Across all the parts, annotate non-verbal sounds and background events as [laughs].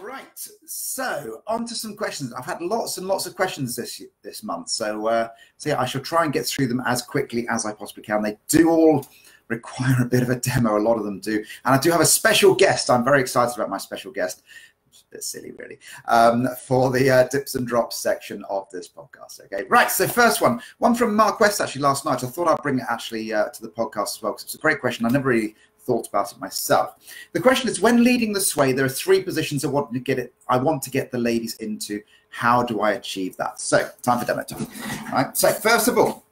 Right, so on to some questions. I've had lots and lots of questions this this month, so uh, so yeah, I shall try and get through them as quickly as I possibly can. They do all [laughs] require a bit of a demo, a lot of them do, and I do have a special guest. I'm very excited about my special guest. It's a bit silly, really, um, for the uh, dips and drops section of this podcast. Okay, right. So first one, one from Mark West actually last night. I thought I'd bring it actually uh, to the podcast as well because it's a great question. I never really thought about it myself. The question is, when leading the sway, there are three positions I want to get it. I want to get the ladies into. How do I achieve that? So, time for demo time. All right. So, first of all,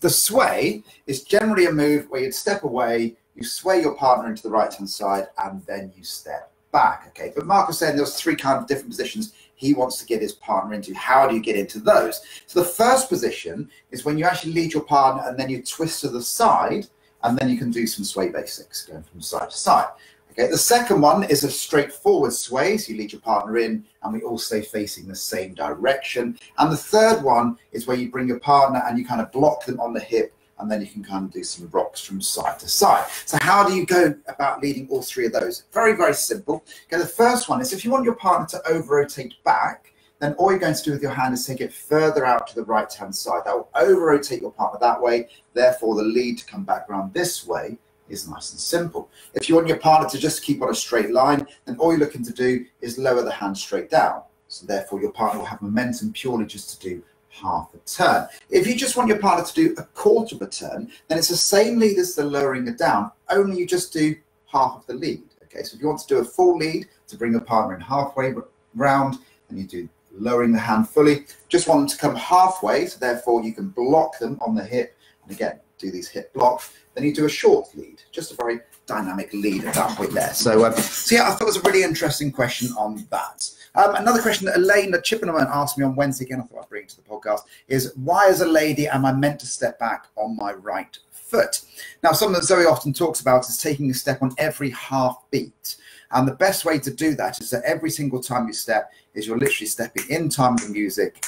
the sway is generally a move where you'd step away, you sway your partner into the right hand side, and then you step back. Okay. But Mark was saying there's three kind of different positions he wants to get his partner into. How do you get into those? So the first position is when you actually lead your partner and then you twist to the side and then you can do some sway basics going from side to side. Okay, the second one is a straightforward sway, so you lead your partner in and we all stay facing the same direction. And the third one is where you bring your partner and you kind of block them on the hip and then you can kind of do some rocks from side to side. So how do you go about leading all three of those? Very, very simple. Okay, the first one is if you want your partner to over-rotate back, then all you're going to do with your hand is take it further out to the right hand side. That will over rotate your partner that way. Therefore, the lead to come back around this way is nice and simple. If you want your partner to just keep on a straight line, then all you're looking to do is lower the hand straight down. So therefore, your partner will have momentum purely just to do half a turn. If you just want your partner to do a quarter of a turn, then it's the same lead as the lowering it down, only you just do half of the lead. Okay, so if you want to do a full lead to bring your partner in halfway round, then you do lowering the hand fully. Just want them to come halfway, so therefore you can block them on the hip. And again, do these hip blocks. Then you do a short lead, just a very dynamic lead at that point there. So, um, so yeah, I thought it was a really interesting question on that. Um, another question that Elaine Chippenham asked me on Wednesday, again, I thought I'd bring to the podcast, is why as a lady am I meant to step back on my right foot? Now, something that Zoe often talks about is taking a step on every half beat. And the best way to do that is that every single time you step is you're literally stepping in time with the music.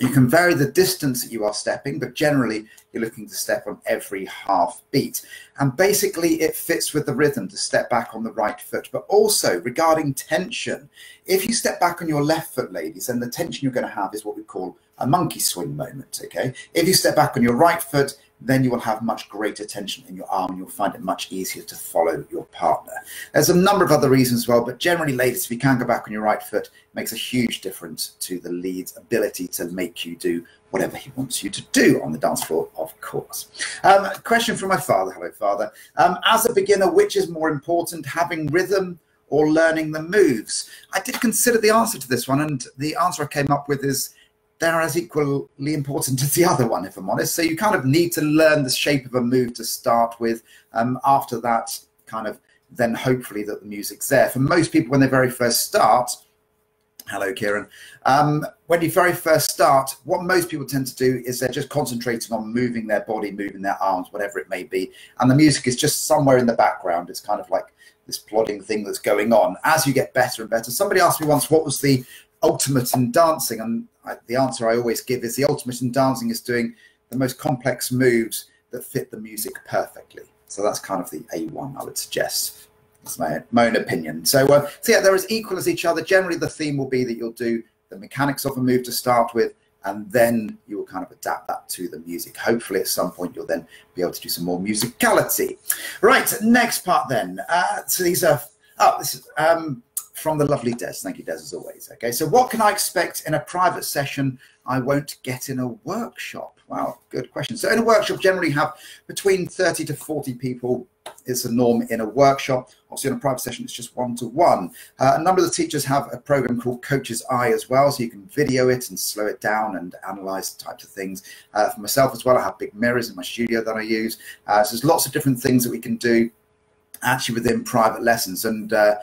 You can vary the distance that you are stepping, but generally you're looking to step on every half beat. And basically it fits with the rhythm to step back on the right foot. But also regarding tension, if you step back on your left foot, ladies, then the tension you're going to have is what we call a monkey swing moment. Okay. If you step back on your right foot, then you will have much greater tension in your arm and you'll find it much easier to follow your partner. There's a number of other reasons as well, but generally, ladies, if you can go back on your right foot, makes a huge difference to the lead's ability to make you do whatever he wants you to do on the dance floor, of course. Um, question from my father. Hello, father. Um, as a beginner, which is more important, having rhythm or learning the moves? I did consider the answer to this one, and the answer I came up with is they're as equally important as the other one, if I'm honest. So you kind of need to learn the shape of a move to start with. Um, after that, kind of then hopefully that the music's there. For most people, when they very first start, hello, Kieran. Um, when you very first start, what most people tend to do is they're just concentrating on moving their body, moving their arms, whatever it may be, and the music is just somewhere in the background. It's kind of like this plodding thing that's going on. As you get better and better, somebody asked me once, what was the ultimate in dancing? And I, the answer I always give is the ultimate in dancing is doing the most complex moves that fit the music perfectly. So that's kind of the A1 I would suggest. That's my, my own opinion. So, uh, so yeah, they're as equal as each other. Generally, the theme will be that you'll do the mechanics of a move to start with, and then you will kind of adapt that to the music. Hopefully, at some point, you'll then be able to do some more musicality. Right, next part then. Uh, so these are, oh, this is, um, from the lovely Des. Thank you, Des, as always. Okay, so what can I expect in a private session I won't get in a workshop? Wow, good question. So in a workshop, generally have between 30 to 40 people is the norm in a workshop. Obviously, in a private session, it's just one-to-one. Uh, a number of the teachers have a program called Coach's Eye as well, so you can video it and slow it down and analyze types of things. Uh, for myself as well, I have big mirrors in my studio that I use. Uh, so there's lots of different things that we can do actually within private lessons. And uh,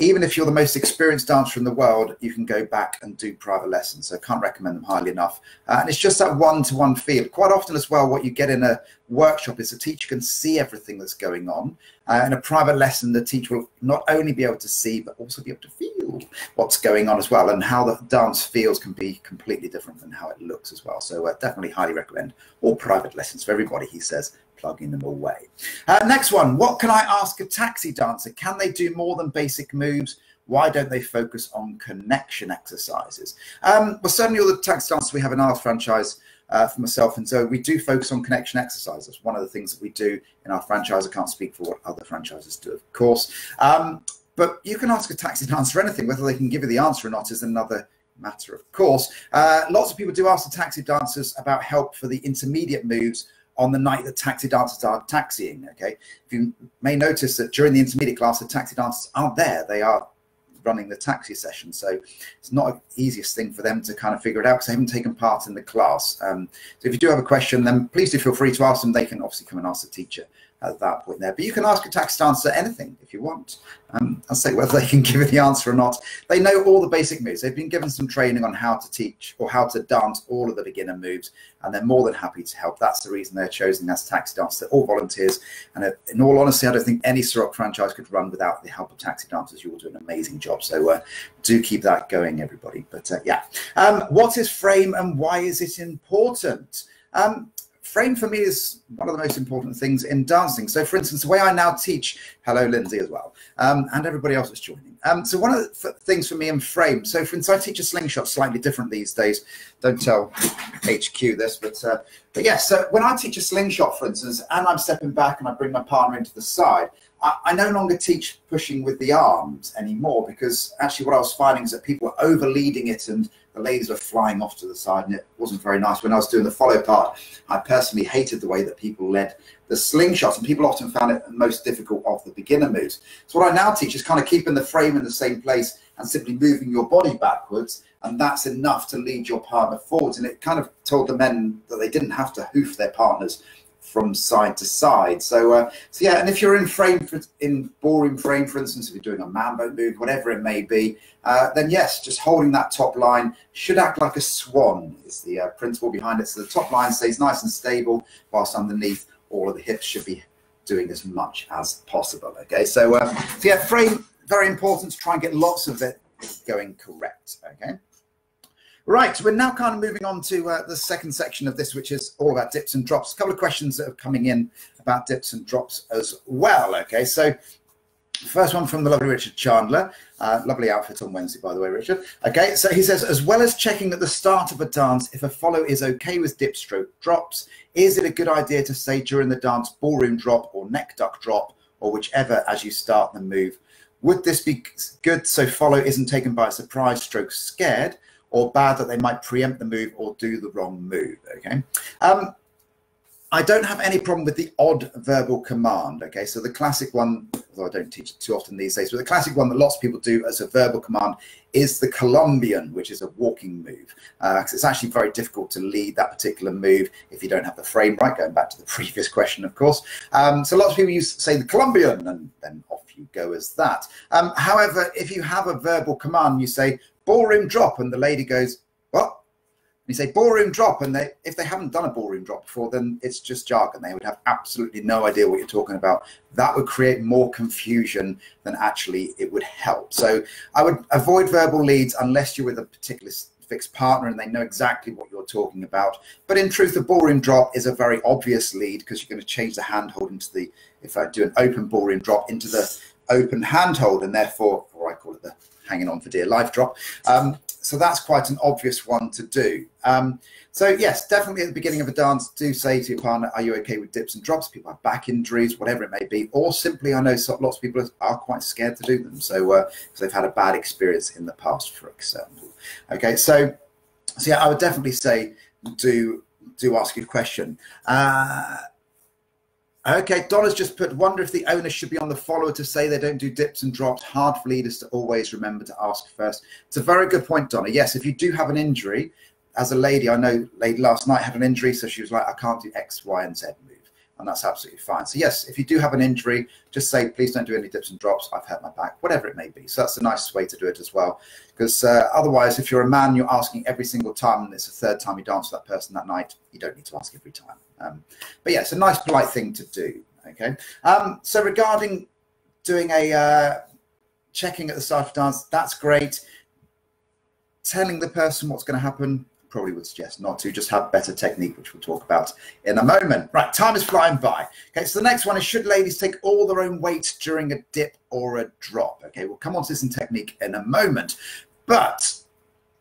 even if you're the most experienced dancer in the world, you can go back and do private lessons. So I can't recommend them highly enough. Uh, and it's just that one-to-one feel. Quite often as well, what you get in a workshop is the teacher can see everything that's going on. Uh, in a private lesson, the teacher will not only be able to see, but also be able to feel what's going on as well. And how the dance feels can be completely different than how it looks as well. So uh, definitely highly recommend all private lessons for everybody, he says plugging them away. Uh, next one, what can I ask a taxi dancer? Can they do more than basic moves? Why don't they focus on connection exercises? Um, well, certainly all the taxi dancers we have in our franchise uh, for myself and Zoe, we do focus on connection exercises. One of the things that we do in our franchise. I can't speak for what other franchises do, of course. Um, but you can ask a taxi [laughs] dancer anything, whether they can give you the answer or not is another matter, of course. Uh, lots of people do ask the taxi dancers about help for the intermediate moves on the night that taxi dancers are taxiing. Okay, if you may notice that during the intermediate class, the taxi dancers aren't there; they are running the taxi session. So it's not the easiest thing for them to kind of figure it out because they haven't taken part in the class. Um, so if you do have a question, then please do feel free to ask them. They can obviously come and ask the teacher at that point there. But you can ask a tax dancer anything if you want. Um, I'll say whether they can [laughs] give you the answer or not. They know all the basic moves. They've been given some training on how to teach or how to dance all of the beginner moves, and they're more than happy to help. That's the reason they're chosen as taxi dancers. They're all volunteers. And in all honesty, I don't think any Ceroc franchise could run without the help of taxi dancers. You all do an amazing job. So uh, do keep that going, everybody. But uh, yeah. Um, what is frame and why is it important? Um, frame for me is one of the most important things in dancing. So, for instance, the way I now teach, hello, Lindsay, as well, um, and everybody else that's joining. Um, so, one of the things for me in frame, so for instance, I teach a slingshot slightly different these days. Don't tell HQ this, but uh, but yes. Yeah, so when I teach a slingshot, for instance, and I'm stepping back and I bring my partner into the side, I, I no longer teach pushing with the arms anymore because actually, what I was finding is that people were over leading it and the ladies were flying off to the side and it wasn't very nice. When I was doing the follow part, I personally hated the way that people led the slingshots, and people often found it most difficult of the beginner moves. So what I now teach is kind of keeping the frame in the same place and simply moving your body backwards and that's enough to lead your partner forwards. And it kind of told the men that they didn't have to hoof their partners from side to side. So, uh, so yeah, and if you're in frame for, in boring frame, for instance, if you're doing a mambo move, whatever it may be, uh, then yes, just holding that top line should act like a swan is the uh, principle behind it. So the top line stays nice and stable, whilst underneath all of the hips should be doing as much as possible. Okay, so, uh, so yeah, frame very important to try and get lots of it going correct. Okay. Right, so we're now kind of moving on to uh, the second section of this, which is all about dips and drops. A couple of questions that are coming in about dips and drops as well. Okay, so first one from the lovely Richard Chandler. Uh, lovely outfit on Wednesday, by the way, Richard. Okay, so he says, as well as checking at the start of a dance if a follow is okay with dip stroke drops, is it a good idea to say during the dance ballroom drop or neck duck drop or whichever as you start the move? Would this be good so follow isn't taken by surprise stroke scared? Or bad that they might preempt the move or do the wrong move. Okay. Um, I don't have any problem with the odd verbal command. Okay, so the classic one, although I don't teach it too often these days, but the classic one that lots of people do as a verbal command is the Colombian, which is a walking move. Uh, it's actually very difficult to lead that particular move if you don't have the frame right. Going back to the [laughs] previous question, of course. Um, so lots of people use say the Colombian, and then off you go as that. Um, however, if you have a verbal command, you say ballroom drop, and the lady goes, what? And you say ballroom drop, and they, if they haven't done a ballroom drop before, then it's just jargon. They would have absolutely no idea what you're talking about. That would create more confusion than actually it would help. So I would avoid verbal leads unless you're with a particular fixed partner and they know exactly what you're talking about. But in truth, a ballroom drop is a very obvious lead because you're going to change the handhold into the, if I do an open ballroom drop, into the open handhold, and therefore, or I call it the hanging on for dear life drop. Um, so that's quite an obvious one to do. Um, so yes, definitely at the beginning of a dance, do say to your partner, are you okay with dips and drops? People have back injuries, whatever it may be, or simply I know lots of people are quite scared to do them. So uh, they've had a bad experience in the past, for example. Okay, so so yeah, I would definitely say do do ask your question. Uh, Okay, Donna's just put, wonder if the owners should be on the follower to say they don't do dips and drops. Hard for leaders to always remember to ask first. It's a very good point, Donna. Yes, if you do have an injury, as a lady, I know lady last night had an injury, so she was like, I can't do X, Y, and Z move. And that's absolutely fine. So yes, if you do have an injury, just say, please don't do any dips and drops. I've hurt my back, whatever it may be. So that's the nice way to do it as well. Because uh, otherwise, if you're a man, you're asking every single time, and it's the third time you dance with that person that night, you don't need to ask every time. Um, but yeah, it's a nice, polite thing to do. Okay. Um, so regarding doing a uh, checking at the start of dance, that's great. Telling the person what's going to happen, probably would suggest not to. Just have better technique, which we'll talk about in a moment. Right, time is flying by. Okay, so the next one is should ladies take all their own weight during a dip or a drop? Okay, we'll come on to this in technique in a moment. But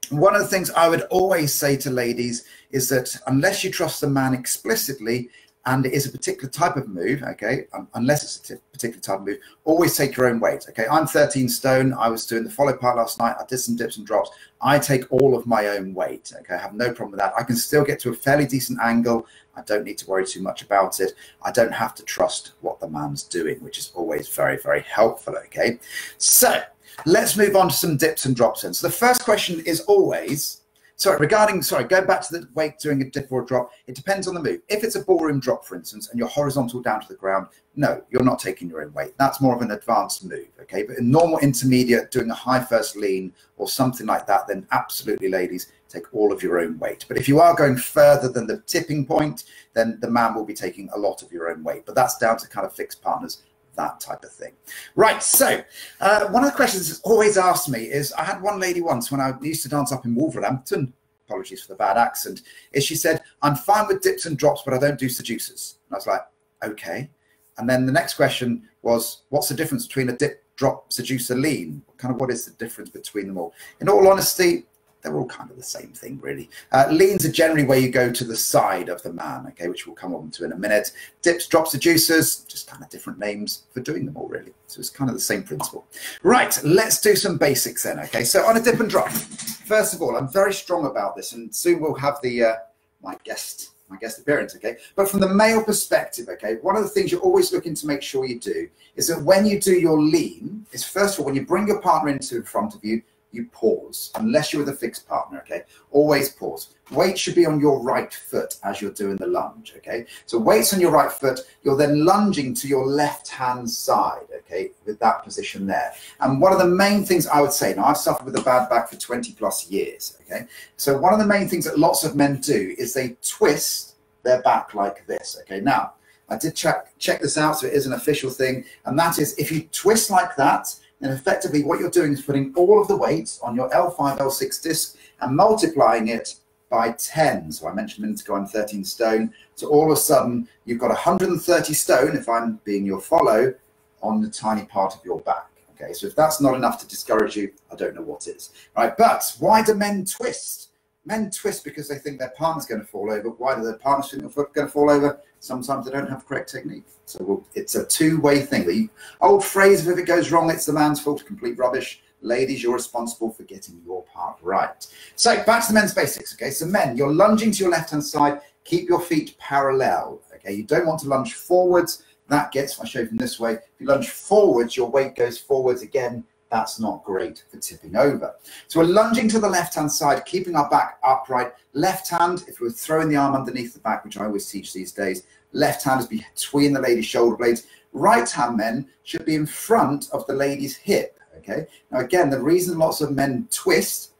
one of the things I would always say to ladies is that unless you trust the man explicitly, and it is a particular type of move, okay, unless it's a particular type of move, always take your own weight, okay. I'm 13 stone. I was doing the follow part last night. I did some dips and drops. I take all of my own weight, okay. I have no problem with that. I can still get to a fairly decent angle. I don't need to worry too much about it. I don't have to trust what the man's doing, which is always very, very helpful, okay. So let's move on to some dips and drops. In. So the first question is always, sorry, regarding, sorry, going back to the weight doing a dip or a drop, it depends on the move. If it's a ballroom drop, for instance, and you're horizontal down to the ground, no, you're not taking your own weight. That's more of an advanced move, okay? But in normal intermediate, doing a high first lean or something like that, then absolutely, ladies, take all of your own weight. But if you are going further than the tipping point, then the man will be taking a lot of your own weight. But that's down to kind of fixed partners that type of thing. Right. So, uh, one of the questions that's always asked me is I had one lady once when I used to dance up in Wolverhampton. Apologies for the bad accent. Is she said, I'm fine with dips and drops, but I don't do seducers. And I was like, okay. And then the next question was, what's the difference between a dip, drop, seducer, lean? Kind of what is the difference between them all? In all honesty, they're all kind of the same thing, really. Uh, leans are generally where you go to the side of the man, okay, which we'll come on to in a minute. Dips, drops, seducers, just kind of different names for doing them all, really. So it's kind of the same principle. Right, let's do some basics then, okay. So on a dip and drop, first of all, I'm very strong about this, and soon we'll have the uh, my guest my guest appearance, okay? But from the male perspective, okay, one of the things you're always looking to make sure you do is that when you do your lean, is first of all, when you bring your partner into in front of you, you pause, unless you're with a fixed partner, okay? Always pause. Weight should be on your right foot as you're doing the lunge, okay? So weight's on your right foot, you're then lunging to your left-hand side, okay, with that position there. And one of the main things I would say, now I've suffered with a bad back for 20 plus years, okay? So one of the main things that lots of men do is they twist their back like this, okay? Now, I did check, check this out, so it is an official thing, and that is if you twist like that, and effectively what you're doing is putting all of the weight on your L5, L6 disc and multiplying it by 10. So I mentioned a minute ago I'm 13 stone. So all of a sudden you've got 130 stone, if I'm being your follow, on the tiny part of your back. Okay, so if that's not enough to discourage you, I don't know what is. Right, but why do men twist? Men twist because they think their partner's going to fall over. Why do their partners think they're going to fall over? Sometimes they don't have correct technique. So we'll, it's a two-way thing. The old phrase of if it goes wrong, it's the man's fault, complete rubbish. Ladies, you're responsible for getting your part right. So back to the men's basics. Okay, so men, you're lunging to your left-hand side. Keep your feet parallel. Okay, you don't want to lunge forwards. That gets, I show you from this way. If you lunge forwards, your weight goes forwards again that's not great for tipping over. So we're lunging to the left-hand side, keeping our back upright. Left hand, if we're throwing the arm underneath the back, which I always teach these days, left hand is between the lady's shoulder blades. Right hand men should be in front of the lady's hip, okay? Now again, the reason lots of men twist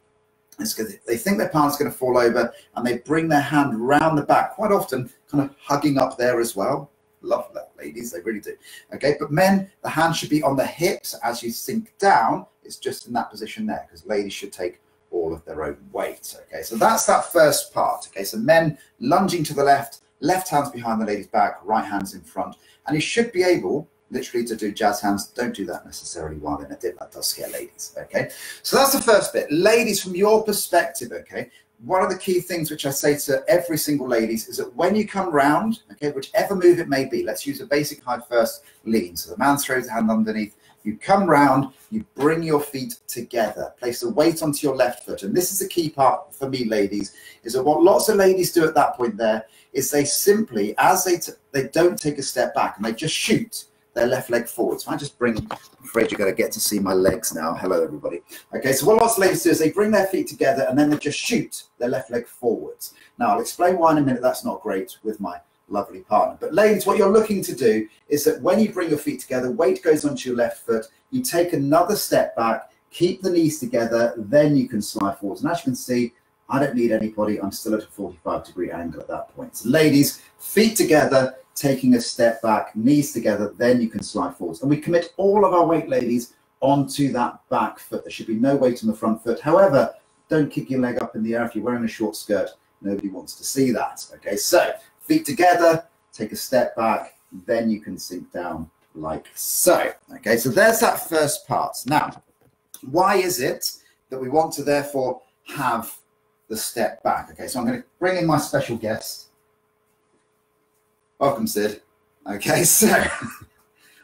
is because they think their partner's going to fall over and they bring their hand round the back, quite often kind of hugging up there as well love that, ladies. They really do. Okay, but men, the hand should be on the hips as you sink down. It's just in that position there because ladies should take all of their own weight. Okay, so that's that first part. Okay, so men lunging to the left, left hand's behind the lady's back, right hand's in front, and you should be able literally to do jazz hands. Don't do that necessarily while in a dip. That does scare ladies. Okay, so that's the first bit. Ladies, from your perspective, okay, one of the key things which I say to every single ladies is that when you come round, okay, whichever move it may be, let's use a basic high first lean. So the man throws the hand underneath, you come round, you bring your feet together, place the weight onto your left foot. And this is the key part for me, ladies, is that what lots of ladies do at that point there is they simply, as they, they don't take a step back and they just shoot their left leg forward. So I just bring, I'm afraid you're going to get to see my legs now. Hello, everybody. Okay, so what lots of ladies do is they bring their feet together and then they just shoot their left leg forwards. Now, I'll explain why in a minute that's not great with my lovely partner. But ladies, what you're looking to do is that when you bring your feet together, weight goes onto your left foot, you take another step back, keep the knees together, then you can slide forwards. And as you can see, I don't need anybody. I'm still at a 45 degree angle at that point. So ladies, feet together, taking a step back, knees together, then you can slide forwards. And we commit all of our weight, ladies, onto that back foot. There should be no weight on the front foot. However, don't kick your leg up in the air if you're wearing a short skirt. Nobody wants to see that. Okay, so feet together, take a step back, then you can sink down like so. Okay, so there's that first part. Now, why is it that we want to therefore have the step back? Okay, so I'm going to bring in my special guest. Welcome, Sid. Okay, [laughs] so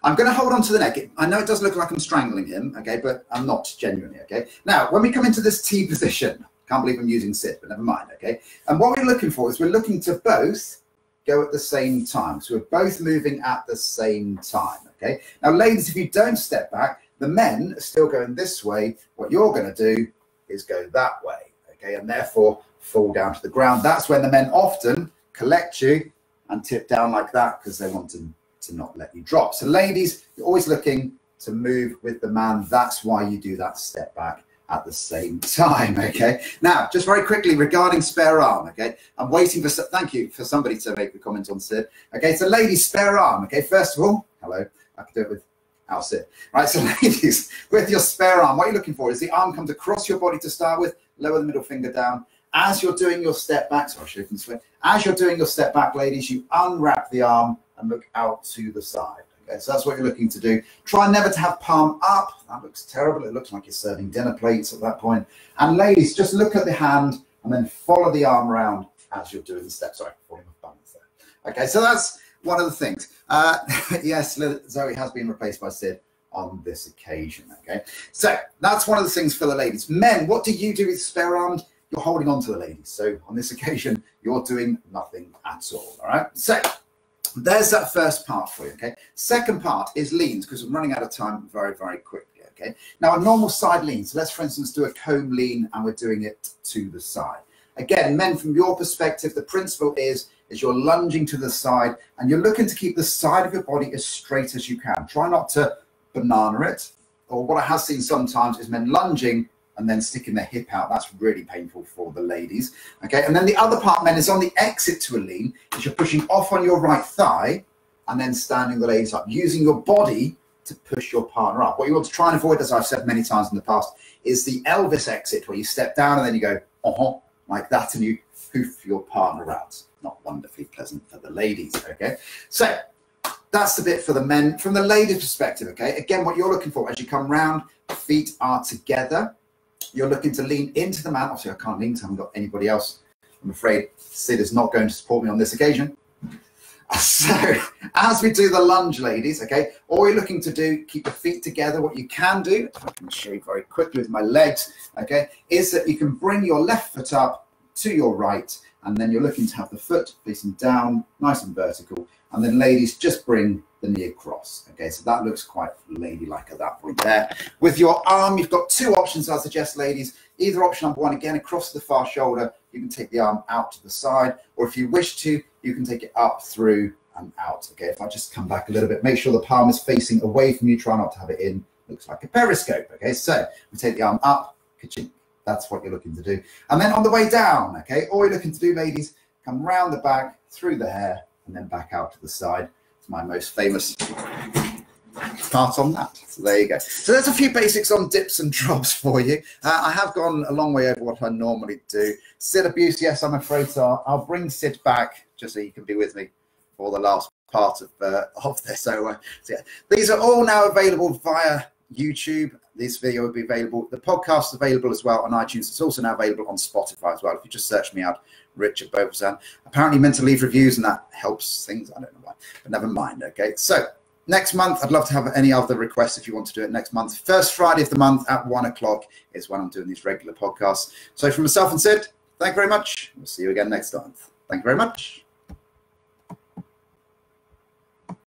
I'm going to hold on to the neck. I know it does look like I'm strangling him, okay, but I'm not genuinely, okay? Now, when we come into this T position, can't believe I'm using Sid, but never mind, okay? And what we're looking for is we're looking to both go at the same time. So we're both moving at the same time, okay? Now, ladies, if you don't step back, the men are still going this way. What you're going to do is go that way, okay? And therefore fall down to the ground. That's when the men often collect you and tip down like that because they want to, to not let you drop. So ladies, you're always looking to move with the man. That's why you do that step back at the same [laughs] time. Okay. Now, just very quickly regarding spare arm. Okay. I'm waiting for, thank you for somebody to make a comment on Sid. Okay. So ladies, spare arm. Okay. First of all, hello. I can do it with I'll sit. Right, so [laughs] ladies, with your spare arm, what you're looking for is the arm comes across your body to start with, lower the middle finger down. As you're doing your step back, sorry, I this way. As you're doing your step back, ladies, you unwrap the arm and look out to the side. Okay, so that's what you're looking to do. Try never to have palm up. That looks terrible. It looks like you're serving dinner plates at that point. And ladies, just look at the hand and then follow the arm around as you're doing the step. Sorry, falling off balance there. Okay, so that's one of the things. Uh, [laughs] yes, Zoe has been replaced by Sid on this occasion. Okay, so that's one of the things for the ladies. Men, what do you do with spare arm? You're holding on to the ladies. So on this [laughs] occasion, you're doing nothing at all. All right. So there's that first part for you. Okay. Second part is leans because I'm running out of time very, very quickly. Okay. Now a normal side lean. So let's, for instance, do a comb lean and we're doing it to the side. Again, men, from your perspective, the principle is is you're lunging to the side and you're looking to keep the side of your body as straight as you can. Try not to banana it. Or what I have seen sometimes is men lunging and then sticking their hip out. That's really painful for the ladies. Okay, and then the other part, men, is on the exit to a lean, is you're pushing off on your right thigh and then standing the ladies up, using your body to push your partner up. What you want to try and avoid, as I've said many times in the past, is the Elvis exit where you step down and then you go, uh-huh, like that, and you poof your partner out not wonderfully pleasant for the ladies. Okay, so that's the bit for the men. From the ladies' perspective, okay, again, what you're looking for as you come round, feet are together. You're looking to lean into the mat. Obviously, I can't lean because I haven't got anybody else. I'm afraid Sid is not going to support me on this occasion. [laughs] So, as we do the lunge, ladies, okay, all you're looking to do, keep your feet together. What you can do, I can show you very quickly with my legs, okay, is that you can bring your left foot up to your right and then you're looking to have the foot facing down, nice and vertical. And then ladies, just bring the knee across. Okay, so that looks quite ladylike at that point there. With your arm, you've got two options, I suggest, ladies. Either option number one, again, across the far shoulder, you can take the arm out to the side, or if you wish to, you can take it up through and out. Okay, if I just come back a little bit, make sure the palm is facing away from you, try not to have it in. Looks like a periscope. Okay, so we take the arm up, ka-chink, that's what you're looking to do. And then on the way down, okay, all you're looking to do, ladies, come round the back, through the hair, and then back out to the side. My most famous part on that. So there you go. So there's a few basics on dips and drops for you. Uh, I have gone a long way over what I normally do. Sid abuse, yes, I'm afraid so. I'll bring Sid back just so you can be with me for the last part of uh, of this. So, uh, so yeah, these are all now available via YouTube. This video will be available. The podcast is available as well on iTunes. It's also now available on Spotify as well. If you just search me out, Richard Beauvoisin. Apparently meant to leave reviews and that helps things. I don't know but never mind. Okay, so next month, I'd love to have any other requests if you want to do it next month. First Friday of the month at one o'clock is when I'm doing these regular podcasts. So from myself and Sid, thank you very much. We'll see you again next month. Thank you very much.